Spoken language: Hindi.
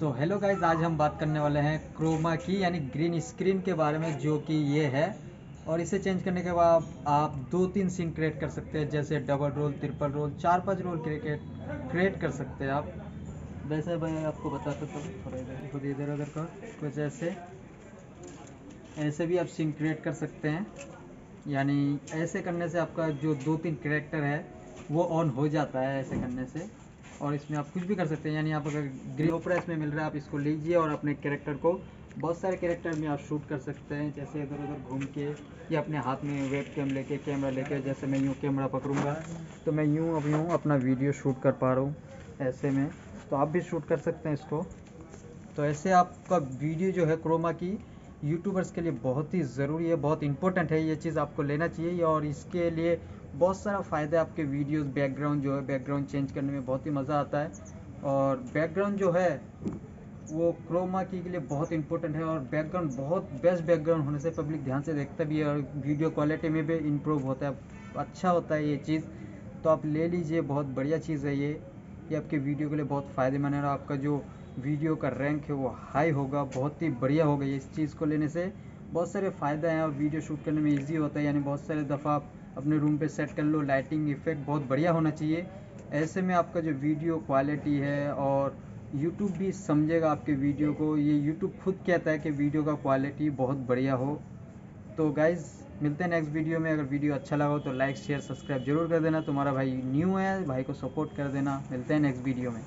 तो हेलो गाइज़ आज हम बात करने वाले हैं क्रोमा की, यानी ग्रीन स्क्रीन के बारे में, जो कि ये है। और इसे चेंज करने के बाद आप दो तीन सीन क्रिएट कर सकते हैं, जैसे डबल रोल ट्रिपल रोल चार पाँच रोल क्रिएट क्रिएट कर सकते हैं आप। वैसे मैं आपको बताता तो थोड़ा खुद इधर, उधर का, कुछ ऐसे। ऐसे भी आप सीन क्रिएट कर सकते हैं। यानी ऐसे करने से आपका जो दो तीन करेक्टर है, वो ऑन हो जाता है ऐसे करने से। और इसमें आप कुछ भी कर सकते हैं। यानी आप अगर ग्रीन प्राइस में मिल रहा है, आप इसको लीजिए और अपने कैरेक्टर को बहुत सारे कैरेक्टर में आप शूट कर सकते हैं। जैसे इधर उधर घूम के या अपने हाथ में वेब कैम लेके कैमरा लेके, जैसे मैं यूँ कैमरा पकड़ूँगा तो मैं यूँ अब यूँ अपना वीडियो शूट कर पा रहा हूँ ऐसे में। तो आप भी शूट कर सकते हैं इसको। तो ऐसे आपका वीडियो जो है क्रोमा की यूट्यूबर्स के लिए बहुत ही ज़रूरी है, बहुत इंपॉर्टेंट है। ये चीज़ आपको लेना चाहिए और इसके लिए बहुत सारा फ़ायदा है आपके वीडियोस बैकग्राउंड जो है बैकग्राउंड चेंज करने में बहुत ही मज़ा आता है। और बैकग्राउंड जो है, वो क्रोमा की के लिए बहुत इंपॉर्टेंट है और बैकग्राउंड बहुत बेस्ट बैकग्राउंड होने से पब्लिक ध्यान से देखता भी है और वीडियो क्वालिटी में भी इम्प्रूव होता है। अच्छा होता है ये चीज़। तो आप ले लीजिए, बहुत बढ़िया चीज़ है ये। ये आपके वीडियो के लिए बहुत फ़ायदेमंद है और आपका जो वीडियो का रैंक है वो हाई होगा, बहुत ही बढ़िया होगा इस चीज़ को लेने से। बहुत सारे फ़ायदे हैं और वीडियो शूट करने में इजी होता है, यानी बहुत सारे दफ़ा आप अपने रूम पे सेट कर लो लाइटिंग इफ़ेक्ट बहुत बढ़िया होना चाहिए। ऐसे में आपका जो वीडियो क्वालिटी है और यूट्यूब भी समझेगा आपके वीडियो को। ये यूट्यूब खुद कहता है कि वीडियो का क्वालिटी बहुत बढ़िया हो। तो गाइज़ मिलते हैं नेक्स्ट वीडियो में। अगर वीडियो अच्छा लगा हो तो लाइक शेयर सब्सक्राइब ज़रूर कर देना। तुम्हारा भाई न्यू है, भाई को सपोर्ट कर देना। मिलते हैं नेक्स्ट वीडियो में।